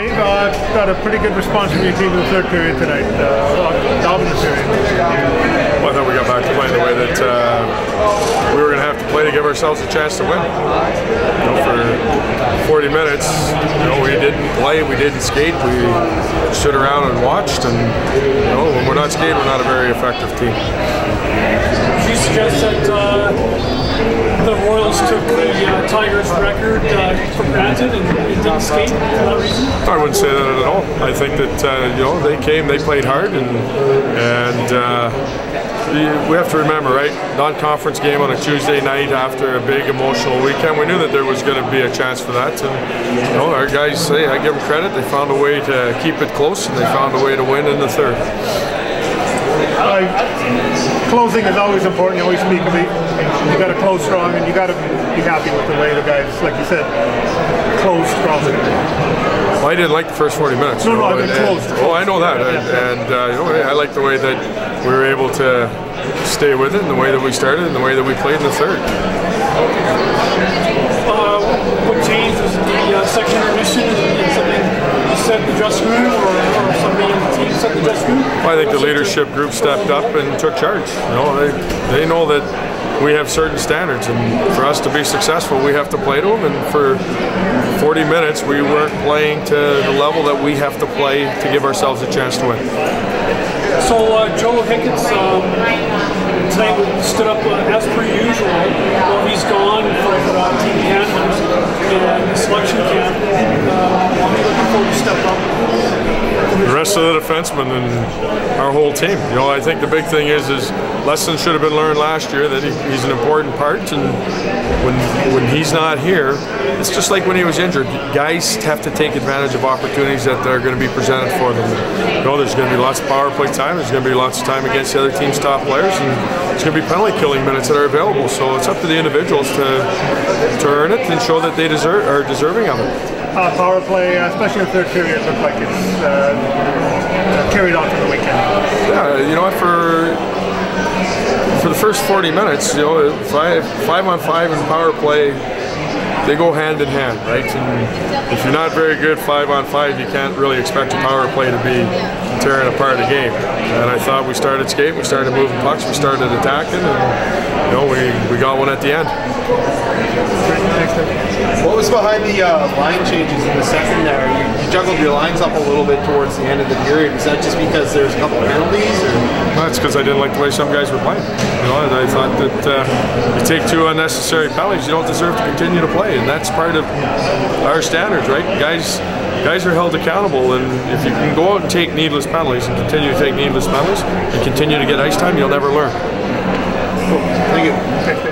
Dave, uh, got a pretty good response from your team in the third period tonight, uh, dominant period. Well, I thought we got back to playing the way that uh, we were going to have to play to give ourselves a chance to win. You know, for 40 minutes, you know, we didn't play, we didn't skate, we stood around and watched, and you know, when we're not skating, we're not a very effective team. She suggests that uh, the Royals took the uh, Tigers record uh, for granted and, and didn't skate for that reason? I wouldn't say that at all. I think that uh, you know they came, they played hard, and and uh, we have to remember, right? Non-conference game on a Tuesday night after a big emotional weekend. We knew that there was going to be a chance for that, and you know our guys say I give them credit. They found a way to keep it close, and they found a way to win in the third. Uh, closing is always important. You always speak of it. You got to close strong, and you got to be happy with the way the guys, like you said, close strong. Well, I didn't like the first 40 minutes. No, no, I mean and- closed. Oh, I know that, and, and uh, you know, I like the way that we were able to stay with it, and the way that we started, and the way that we played in the third. Uh, what changed was the uh, second intermission and something you set the dressing room or, or somebody in the team set the dressing room? I think the leadership group stepped up and took charge. You know, they they know that we have certain standards, and for us to be successful, we have to play to them. And for 40 minutes, we weren't playing to the level that we have to play to give ourselves a chance to win. So uh, Joe Hicketts um, stood up uh, as per usual. Well, he's gone for uh, Team Canada the selection camp. Uh, I'm looking forward to step up. Rest of the defensemen and our whole team. You know, I think the big thing is is lessons should have been learned last year that he, he's an important part, and when when he's not here, it's just like when he was injured. Guys have to take advantage of opportunities that are going to be presented for them. You know, there's going to be lots of power play time. There's going to be lots of time against the other team's top players, and there's going to be penalty killing minutes that are available. So it's up to the individuals to to earn it and show that they deserve are deserving of it. Uh, power play, uh, especially in the third period, looked like it's uh, carried on from the weekend. Yeah, you know what? For for the first 40 minutes, you know, five five on five and power play, they go hand in hand, right? And if you're not very good five on five, you can't really expect a power play to be tearing apart a game. And I thought we started skating, we started moving pucks, we started attacking, and you know, we, we got one at the end. What was behind the uh, line changes in the second there? You, you juggled your lines up a little bit towards the end of the period. Was that just because there's a couple penalties? Or? That's because I didn't like the way some guys were playing. You know, I thought that uh, you take two unnecessary penalties, you don't deserve to continue to play, and that's part of our standards, right? Guys, guys are held accountable, and if you can go out and take needless penalties and continue to take needless penalties and continue to get ice time, you'll never learn. Thank you.